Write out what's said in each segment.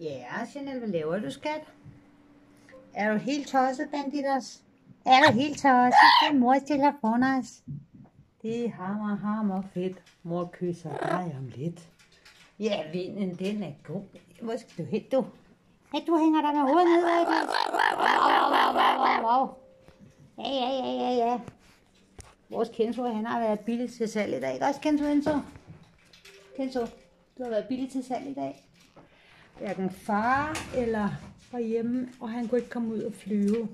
Ja, Chanel, hvad laver du, skat? Er du helt tosset, banditos? Er du helt tosset? Det er mors telefon, os. Det er hammer, hammer fedt. Mor kysser dig om lidt. Ja, vinden, den er god. Hvor skal du hen, du? Hey, du hænger der med hovedet ned. Ja, ja, ja, ja, ja. Vores Kenzo, han har været billig til salg i dag. Ikke også, Kenzo, Enzo? Kenzo, du har været billig til salg i dag. Hverken far eller var hjemme, og han kunne ikke komme ud og flyve.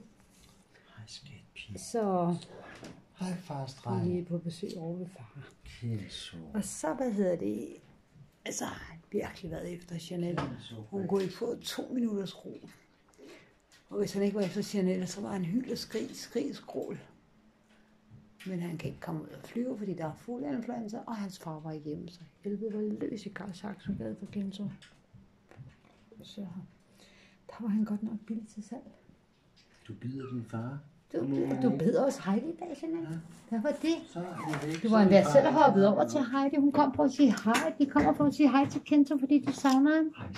Hej skat pige. Så Hej fars vi er på besøg over ved far. Kenzo. Og så, hvad hedder det? Altså, han virkelig været efter Chanel. Hun kunne ikke få to minutters ro. Og hvis han ikke var efter Chanel, så var han hyld og skrig, skrig, skrål. Men han kan ikke komme ud og flyve, fordi der er fuld influenza, og hans far var hjemme, så helvede var løs i Karl Saxon gade for Genso. Så der var han godt nok billig til salg. Du bider din far. Du, du bed os Heidi i dag, Chanel. Hvad var det? Det. Du var endda selv hoppet over til Heidi. Hun kom for at sige hej. De kommer for at sige hej til Kento, fordi de savner ham.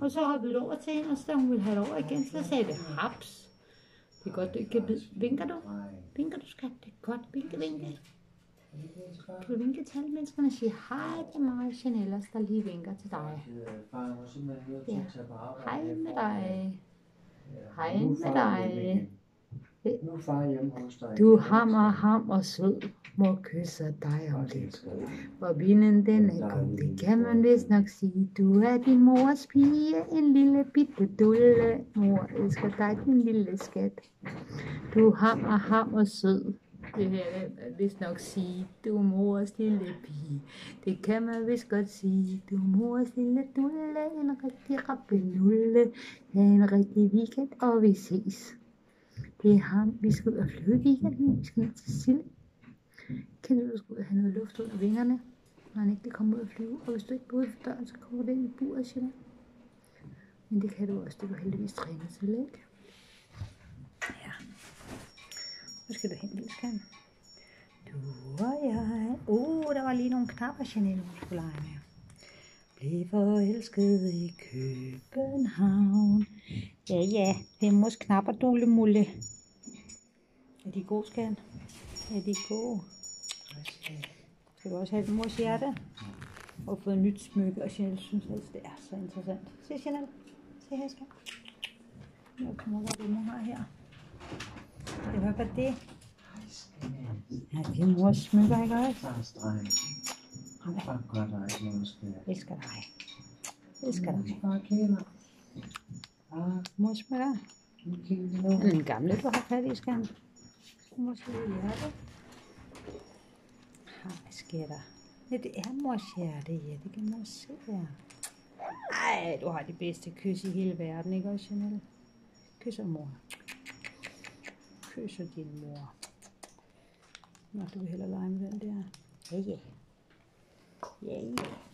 Og så hoppede du over til hende, og så hun ville have det over igen, så sagde det haps. Det er godt, du ikke kan bide. Vinker du? Vinker du, skat? Det er godt. Vinke, vinke. Du vinke til alle menneskerne og sige hej, det er mig, Chanellas, der lige vinker til dig. Til arbejde. Hej med dig. Hej med dig. Nu far hjemme hos dig. Du hammer ham og sød, må kysse dig om lidt. Og vinden den er god, det kan man vist nok sige. Du er din mors pige, en lille bitte dulle. Mor elsker dig, din lille skat. Du hammer ham og sød. Det her jeg vist nok sige. Du er mors lille pige. Det kan man vist godt sige. Du er mors lille dulle, en rigtig rappenulle. Ha' en rigtig weekend, og vi ses. Det er ham. Vi skal ud og flyve i weekenden. Vi skal ned til Sille. Kan du skal ud og have noget luft under vingerne, når han ikke kan komme ud og flyve. Og hvis du ikke går ud for døren, så kommer det ind i buret, Jeanette. Men det kan du også. Det er du heldigvis trænet til, ikke? Ja. Hvor skal du hen, lille? Du og jeg. Uh, der var lige nogle knapper, Janelle, hun skulle lege med. Bliv forelsket i København. Ja, ja, det er mors knapper, Dole Mulle. Er de gode, skal? Er de gode? Skal du også have et mors hjerte? Og fået nyt smykke, og Janelle synes altså, det er så interessant. Se Chanel. Se her, skal. Nu kommer hvor det mor har her. Bare det. Ja, det er mors smykker, ikke også? Fars dreng. Far gør dig ikke noget skat. Elsker dig. Elsker dig. Mors vi nu. Den gamle, du har fat i, skan. Mors lille hjerte. Ha, hvad sker der? Ja, det er mors hjerte, ja. Det kan mor se her. Ej, du har det bedste kys i hele verden, ikke også, Chanel? Kysser mor. Kysser din mor. Nå, du vil hellere lege med den der. Ja, ja. Ja, ja.